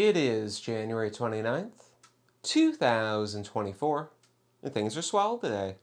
It is January 29th, 2024, and things are swell today.